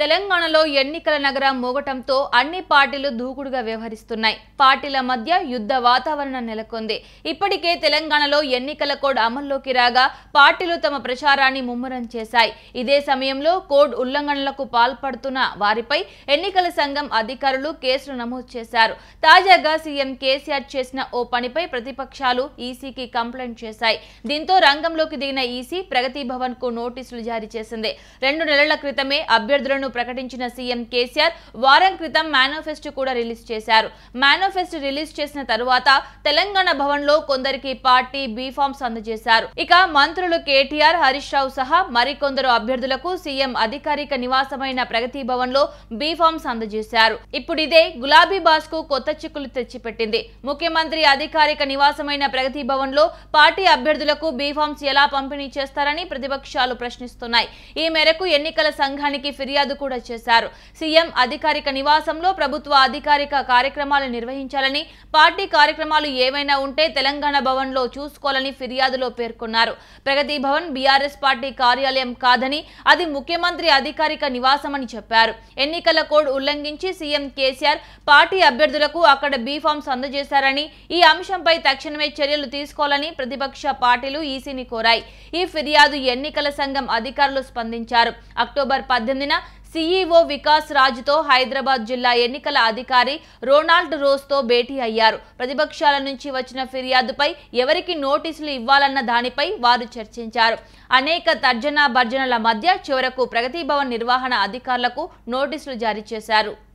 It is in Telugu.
తెలంగాణలో ఎన్నికల నగరం మోగటంతో అన్ని పార్టీలు దూకుడుగా వ్యవహరిస్తున్నాయి. పార్టీల మధ్య యుద్ధ వాతావరణం నెలకొంది. ఇప్పటికే తెలంగాణలో ఎన్నికల కోడ్ అమల్లోకి రాగా పార్టీలు తమ ప్రచారాన్ని ముమ్మరం చేశాయి. ఇదే సమయంలో కోడ్ ఉల్లంఘనలకు పాల్పడుతున్న వారిపై ఎన్నికల సంఘం అధికారులు కేసులు నమోదు చేశారు. తాజాగా సీఎం కేసీఆర్ చేసిన ఓ పనిపై ప్రతిపక్షాలు ఈసీకి కంప్లైంట్ చేశాయి. దీంతో రంగంలోకి దిగిన ఈసీ ప్రగతి భవన్కు నోటీసులు జారీ చేసింది. రెండు నెలల క్రితమే అభ్యర్థులను ప్రకటించిన సీఎం కేసీఆర్ వారం క్రితం మేనిఫెస్టో కూడా రిలీజ్ చేశారు. మేనిఫెస్టో రిలీజ్ చేసిన తరువాత తెలంగాణ భవన్లో కొందరికి పార్టీ బీఫామ్స్ అందజేశారు. ఇక మంత్రులు కేటీఆర్ హరీష్ రావు సహా మరికొందరు అభ్యర్థులకు సీఎం అధికారిక నివాసమైన ప్రగతి భవన్లో బీఫామ్స్ అందజేశారు. ఇప్పుడు ఇదే గులాబీ బాస్కు కొత్త చిక్కులు తెచ్చిపెట్టింది. ముఖ్యమంత్రి అధికారిక నివాసమైన ప్రగతి భవన్లో పార్టీ అభ్యర్థులకు బీఫామ్స్ ఎలా పంపిణీ చేస్తారని ప్రతిపక్షాలు ప్రశ్నిస్తున్నాయి. ఈ మేరకు ఎన్నికల సంఘానికి ఫిర్యాదు కూడా చేశారు. సీఎం అధికారిక నివాసంలో ప్రభుత్వ అధికారిక కార్యక్రమాలు నిర్వహించాలని పార్టీ కార్యక్రమాలు ఏవైనా ఉంటే తెలంగాణ భవన్లో చూసుకోవాలని ఫిర్యాదులో పేర్కొన్నారు. ప్రగతి భవన్ బీఆర్ఎస్ పార్టీ కార్యాలయం కాదని అది ముఖ్యమంత్రి అధికారిక నివాసమని చెప్పారు. ఎన్నికల కోడ్ ఉల్లంఘించి సీఎం కేసీఆర్ పార్టీ అభ్యర్థులకు అక్కడ బీఫామ్స్ అందజేశారని ఈ అంశంపై తక్షణమే చర్యలు తీసుకోవాలని ప్రతిపక్ష పార్టీలు ఈసీని కోరాయి. ఈ ఫిర్యాదు ఎన్నికల సంఘం అధికారులు స్పందించారు. అక్టోబర్ పద్దెనిమిదిన సీఈఓ వికాస్ రాజుతో హైదరాబాద్ జిల్లా ఎన్నికల అధికారి రోనాల్డ్ రోస్తో భేటీ అయ్యారు. ప్రతిపక్షాల నుంచి వచ్చిన ఫిర్యాదుపై ఎవరికి నోటీసులు ఇవ్వాలన్న దానిపై వారు చర్చించారు. అనేక తర్జనా భర్జనల మధ్య చివరకు ప్రగతిభవన్ నిర్వహణ అధికారులకు నోటీసులు జారీ చేశారు.